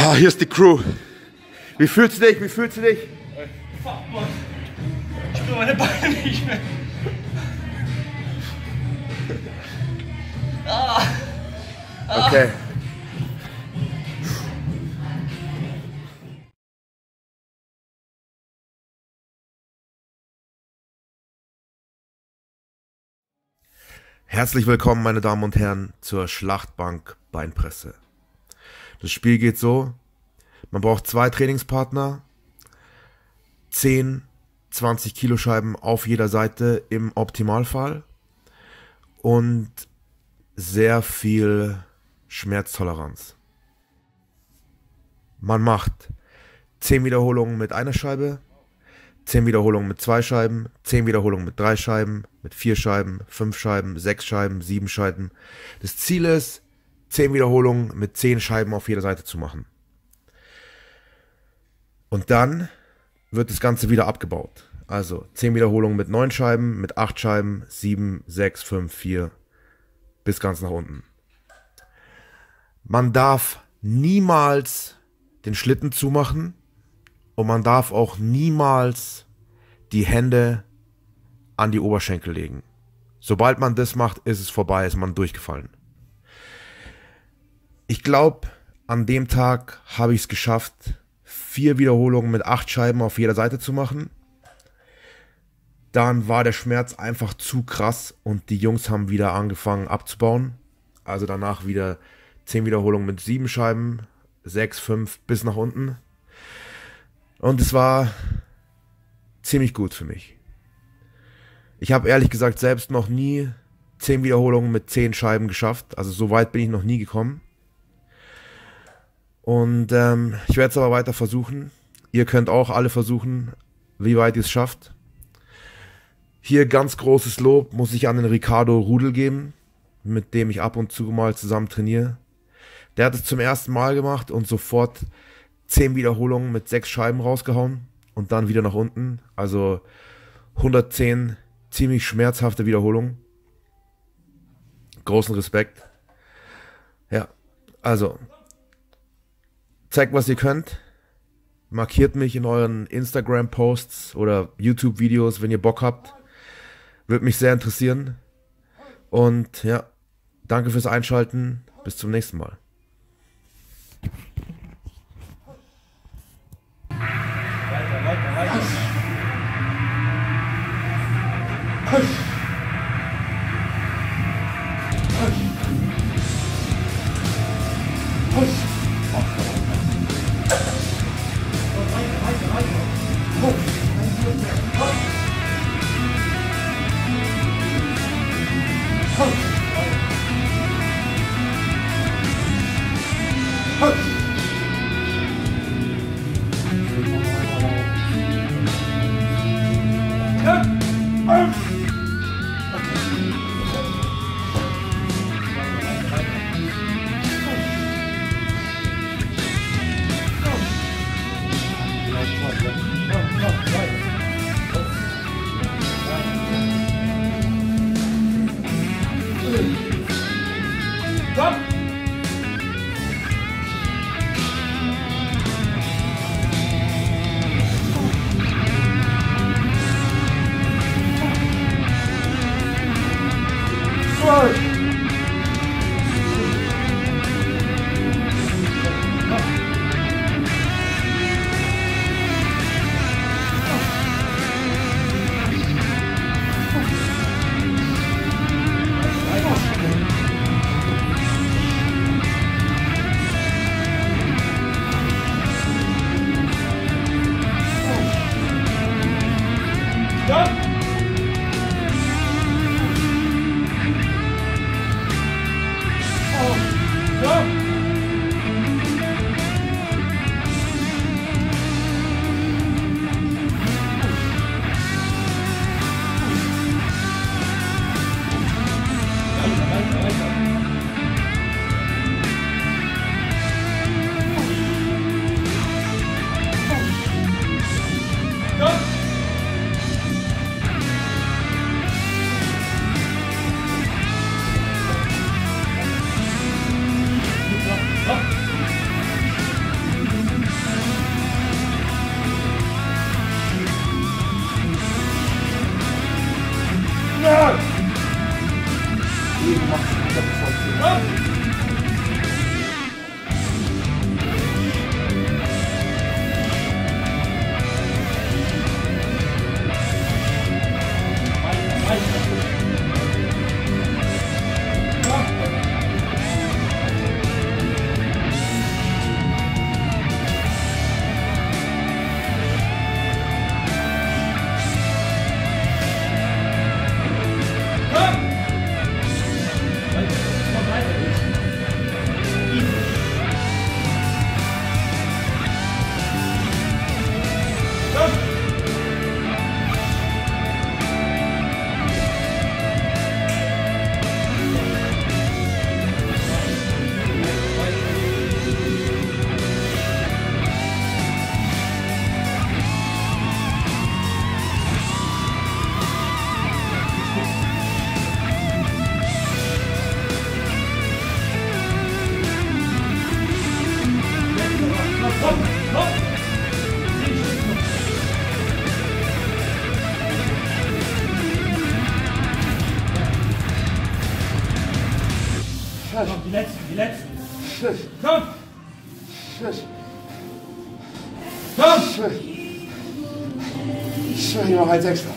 Ah, hier ist die Crew. Wie fühlst du dich? Wie fühlst du dich? Fuck, Mann. Ich spüre meine Beine nicht mehr. Ah. Okay. Herzlich willkommen, meine Damen und Herren, zur Schlachtbank Beinpresse. Das Spiel geht so, man braucht zwei Trainingspartner, 10, 20 Kilo Scheiben auf jeder Seite im Optimalfall und sehr viel Schmerztoleranz. Man macht 10 Wiederholungen mit einer Scheibe, 10 Wiederholungen mit zwei Scheiben, 10 Wiederholungen mit drei Scheiben, mit vier Scheiben, fünf Scheiben, sechs Scheiben, sieben Scheiben. Das Ziel ist, 10 Wiederholungen mit 10 Scheiben auf jeder Seite zu machen. Und dann wird das Ganze wieder abgebaut. Also 10 Wiederholungen mit 9 Scheiben, mit 8 Scheiben, 7, 6, 5, 4, bis ganz nach unten. Man darf niemals den Schlitten zumachen und man darf auch niemals die Hände an die Oberschenkel legen. Sobald man das macht, ist es vorbei, ist man durchgefallen. Ich glaube, an dem Tag habe ich es geschafft, vier Wiederholungen mit acht Scheiben auf jeder Seite zu machen. Dann war der Schmerz einfach zu krass und die Jungs haben wieder angefangen abzubauen. Also danach wieder zehn Wiederholungen mit sieben Scheiben, sechs, fünf bis nach unten. Und es war ziemlich gut für mich. Ich habe ehrlich gesagt selbst noch nie 10 Wiederholungen mit 10 Scheiben geschafft. Also so weit bin ich noch nie gekommen. Und ähm, ich werde es aber weiter versuchen. Ihr könnt auch alle versuchen, wie weit ihr es schafft. Hier ganz großes Lob muss ich an den Ricardo Rudel geben, mit dem ich ab und zu mal zusammen trainiere. Der hat es zum ersten Mal gemacht und sofort 10 Wiederholungen mit 6 Scheiben rausgehauen und dann wieder nach unten. Also 110 ziemlich schmerzhafte Wiederholungen. Großen Respekt. Ja, also zeigt, was ihr könnt. Markiert mich in euren Instagram-Posts oder YouTube-Videos, wenn ihr Bock habt. Würde mich sehr interessieren. Und ja, danke fürs Einschalten. Bis zum nächsten Mal. Push. Komm! Schuss. Schuss, hier noch eins extra.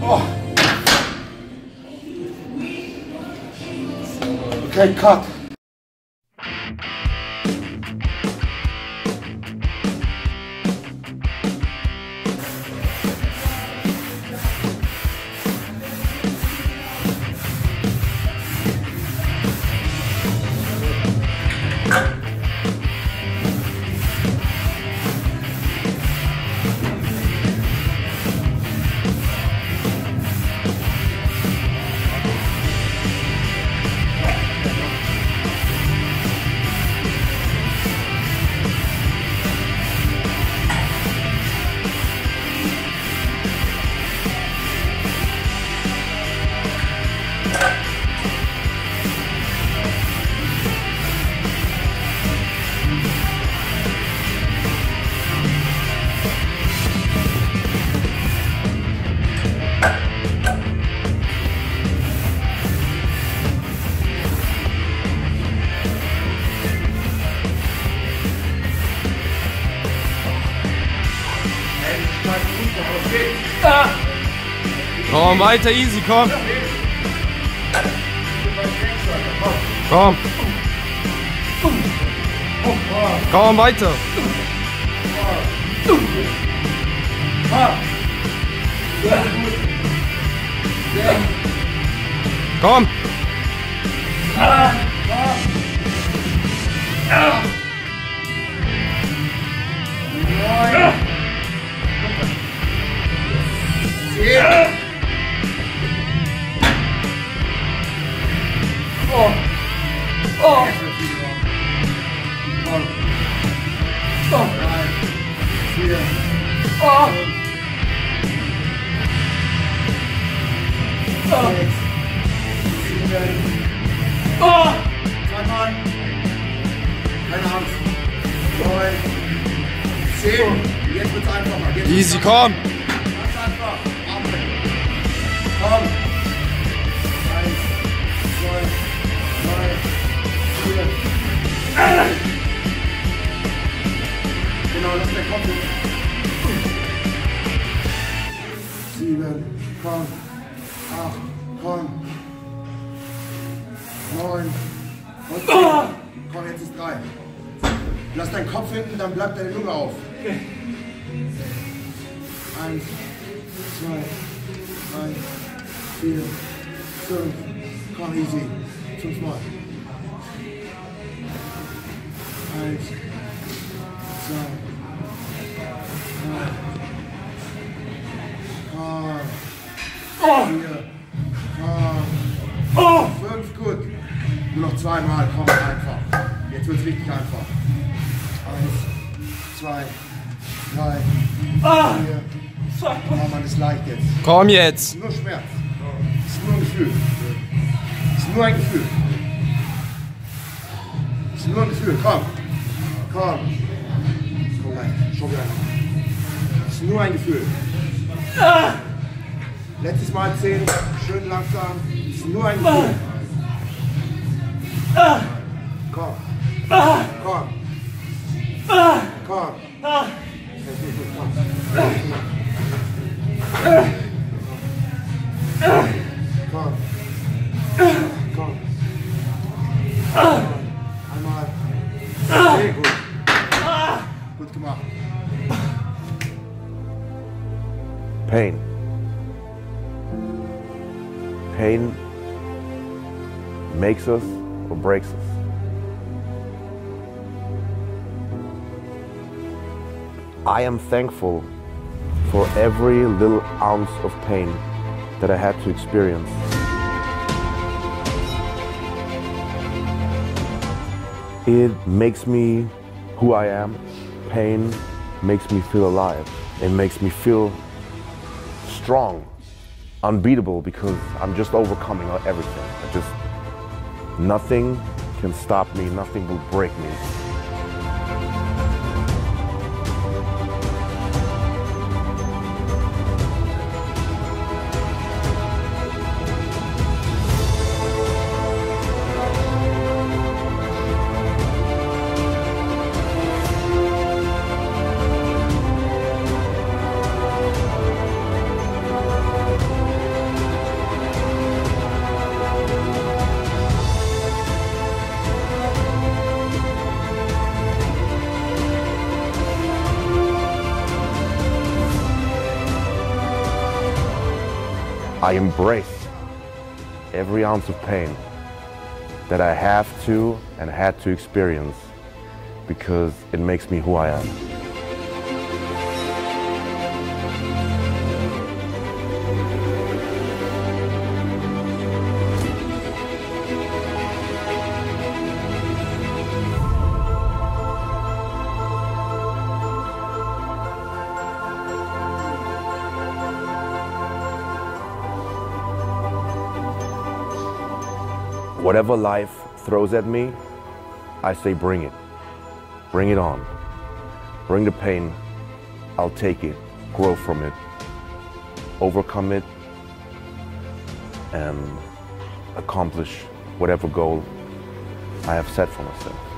Oh. Okay, cut. Komm, weiter, easy, komm. Komm. Komm, weiter. Komm. Zweimal. Keine Angst. Neun. Zehn. Jetzt wird's einfacher. Jetzt Easy, wird's komm. Genau, lass den Kopf. Sieben. Komm. Acht. Komm. Neun. Und zehn. Komm, jetzt ist drei. Lass deinen Kopf hinten, dann bleibt deine Lunge auf. Eins, zwei, drei, vier, fünf. Komm, easy. Fünfmal. Eins, zwei, Komm. Vier. Komm. Fünf, gut. Nur noch zweimal, komm einfach. Jetzt wird's richtig einfach. Eins, zwei, drei, vier. Oh Mann, ist leicht jetzt. Komm jetzt. Nur Schmerz. Es ist nur ein Gefühl. Es ist nur ein Gefühl. Es ist nur ein Gefühl. Komm. Komm. Komm rein. Schau wieder Es ist nur ein Gefühl. Letztes Mal zehn. Schön langsam. Ist nur ein Gefühl. Komm. Komm. Komm. Komm. Pain makes us or breaks us. I am thankful for every little ounce of pain that I had to experience. It makes me who I am. Pain makes me feel alive. It makes me feel strong, unbeatable because I'm just overcoming everything. I just nothing can stop me, nothing will break me. I embrace every ounce of pain that I have to and had to experience because it makes me who I am. Whatever life throws at me, I say bring it. Bring it on. Bring the pain. I'll take it, grow from it, overcome it, and accomplish whatever goal I have set for myself.